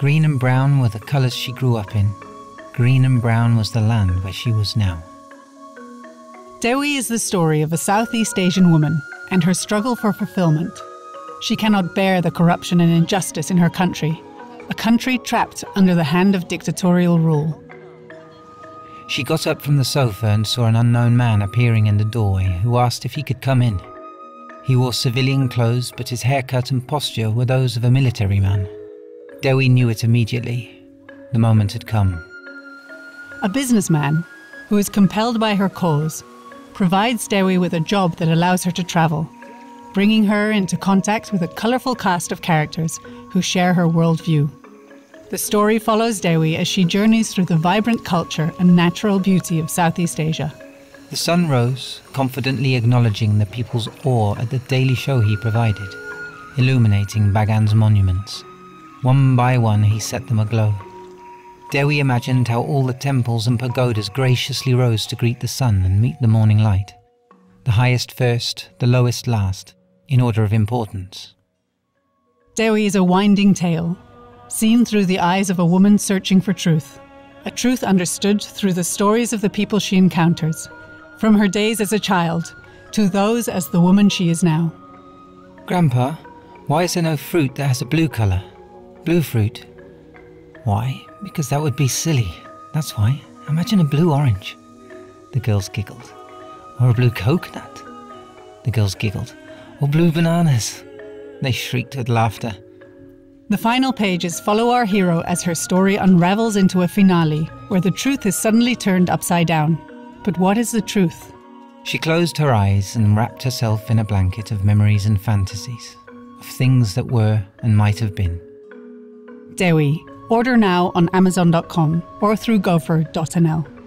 Green and brown were the colours she grew up in. Green and brown was the land where she was now. Dewi is the story of a Southeast Asian woman and her struggle for fulfillment. She cannot bear the corruption and injustice in her country, a country trapped under the hand of dictatorial rule. She got up from the sofa and saw an unknown man appearing in the doorway who asked if he could come in. He wore civilian clothes, but his haircut and posture were those of a military man. Dewi knew it immediately. The moment had come. A businessman, who is compelled by her cause, provides Dewi with a job that allows her to travel, bringing her into contact with a colourful cast of characters who share her worldview. The story follows Dewi as she journeys through the vibrant culture and natural beauty of Southeast Asia. The sun rose, confidently acknowledging the people's awe at the daily show he provided, illuminating Bagan's monuments. One by one, he set them aglow. Dewi imagined how all the temples and pagodas graciously rose to greet the sun and meet the morning light. The highest first, the lowest last, in order of importance. Dewi is a winding tale, seen through the eyes of a woman searching for truth. A truth understood through the stories of the people she encounters, from her days as a child to those as the woman she is now. Grandpa, why is there no fruit that has a blue colour? Blue fruit. Why? Because that would be silly. That's why. Imagine a blue orange. The girls giggled. Or a blue coconut. The girls giggled. Or blue bananas. They shrieked with laughter. The final pages follow our hero as her story unravels into a finale where the truth is suddenly turned upside down. But what is the truth? She closed her eyes and wrapped herself in a blanket of memories and fantasies, of things that were and might have been. Dewi. Order now on Amazon.com or through gopher.nl.